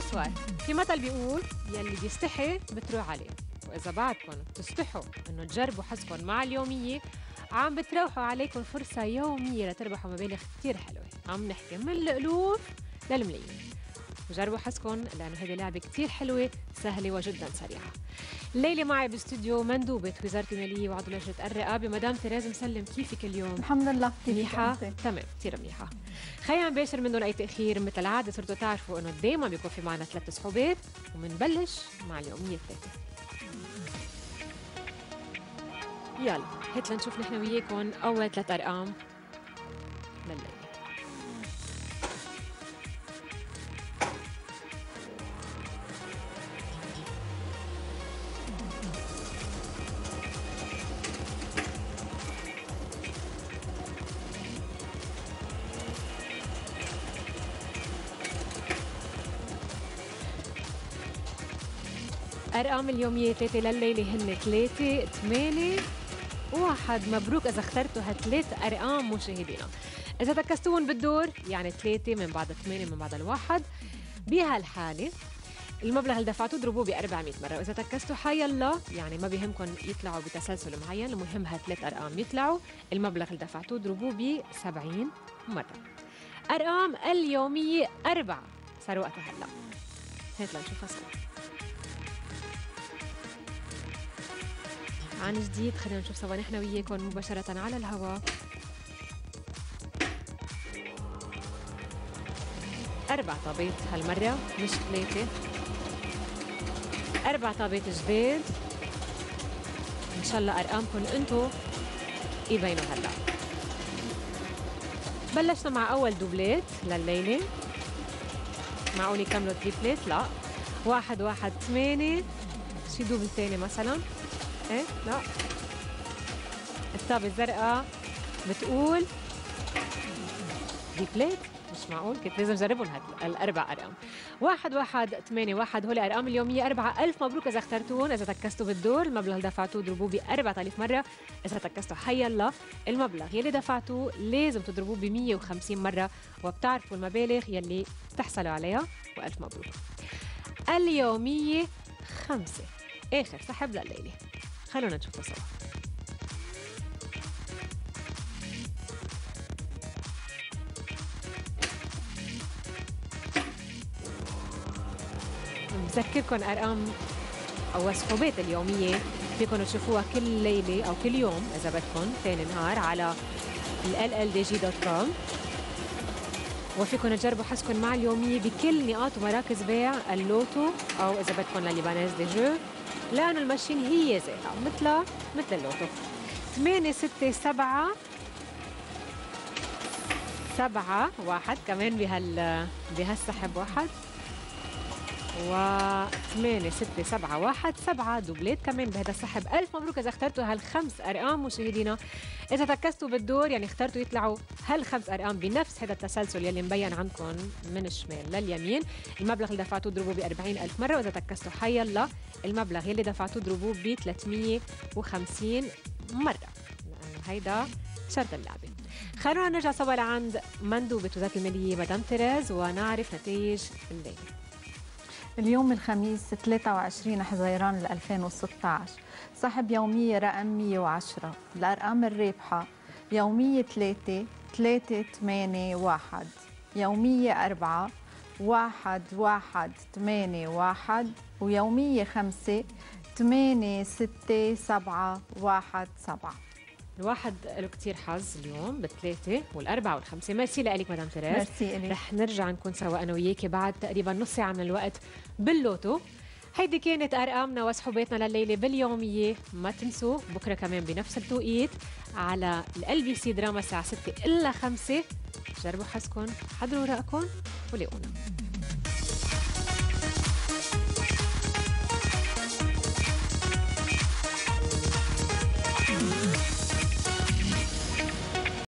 bonsoir في مثل بيقول يلي بيستحي بتروح عليه. وإذا بعدكم بتستحوا إنه تجربوا حظكم مع اليومية عم بتروحوا عليكم فرصة يومية لتربحوا مبالغ كتير حلوة. عم نحكي من الألوف للملايين. وجربوا حظكم لأنه هذه لعبة كتير حلوة سهلة وجدا سريعة. الليلة معي باستوديو مندوبة وزارة المالية وعضو لجنة الرقابة مدام تيريز مسلم. كيفك اليوم؟ الحمد لله. منيحة؟ تمام كثير منيحة. خلينا نباشر من دون أي تأخير مثل العادة صرتوا تعرفوا إنه دايما بيكون في معنا ثلاث صحوبات ومنبلش مع اليومية الثالثة يلا هات لنشوف نحن وياكم أول ثلاث أرقام. لليلة أرقام اليومية ثلاثة لليلة هن ثلاثة ثمانية واحد مبروك إذا اخترتوا هالثلاث أرقام مشاهدينا. إذا تكستوهم بالدور يعني ثلاثة من بعد ثمانية من بعد الواحد. بهالحالة المبلغ اللي دفعتوه اضربوه ب 400 مرة. وإذا تكستوا حي الله يعني ما بيهمكم يطلعوا بتسلسل معين المهم هالثلاث أرقام يطلعوا. المبلغ اللي دفعتوه اضربوه ب 70 مرة. أرقام اليومية أربعة صار وقتها هلا. هات لنشوفها سوا عن جديد. خلينا نشوف سوا نحن وياكم مباشرة على الهواء. أربع طابات هالمرة مش ثلاثة. أربع طابات جداد إن شاء الله أرقامكم أنتو يبينوا هلا. بلشنا مع أول doublet لليلة. معقول يكملوا triplet؟ لا. واحد واحد ثمانية. شي double تاني مثلا. إيه؟ لا. الطابة الزرقاء بتقول doublet مش معقول. كنت لازم جربهم هاد الأربع أرقام. واحد واحد ثمانية واحد. هول أرقام اليومية. أربعة ألف مبروك إذا اخترتوهم. إذا تكستوا بالدور المبلغ اللي دفعتوه ضربوه ب 4000 مرة. إذا تكستوا حي الله. المبلغ يلي دفعتوه لازم تضربوه ب 150 مرة. وبتعرفوا المبالغ يلي بتحصلوا عليها. وألف مبروك. اليومية خمسة. آخر سحب لليلة. خلونا نشوفه سوا بذكركم أرقام أو صحوبات اليومية فيكم تشوفوها كل ليلة أو كل يوم إذا بدكم ثاني نهار على LLDJ dot com وفيكم تجربوا حظكم مع اليومية بكل نقاط ومراكز بيع اللوتو أو إذا بدكم La Libanaise des Jeux. لأنه ال machine هي ذاتها مثل مثل اللوتو 8 6 7 سبعة واحد كمان بهال بهالسحب واحد. و 8 6 7 1 7 دوبليت كمان بهذا السحب. ألف مبروك إذا اخترتوا هالخمس أرقام مشاهدينا. إذا تكستوا بالدور يعني اخترتوا يطلعوا هالخمس أرقام بنفس هذا التسلسل يلي مبين عندكم من الشمال لليمين. المبلغ اللي دفعتوه اضربوه ب 40 ألف مرة وإذا تكستوا الله المبلغ يلي دفعتوه اضربوه ب 350 مرة. هيدا شرط اللعبة. خلونا نرجع سوا لعند مندوبة وزارة المالية مدام تيريز ونعرف نتائج الليلة. اليوم الخميس 23 حزيران 2016 سحب يومية رقم 110 الأرقام الرابحة. يومية 3 3 8 1 يومية 4 1 1 8 1 ويومية 5 8 6 7 1 7 الواحد له كثير حظ اليوم بالثلاثة والأربعة والخمسة. ميرسي لك مدام تريز ميرسي إلي رح نرجع نكون سوا أنا وياكي بعد تقريبا نص ساعة من الوقت باللوتو. هيدي كانت أرقامنا وسحوباتنا لليلة باليومية. ما تنسوا بكرة كمان بنفس التوقيت على LBC دراما الساعة 6 إلا 5 جربوا حظكم حضروا وراقكم ولاقونا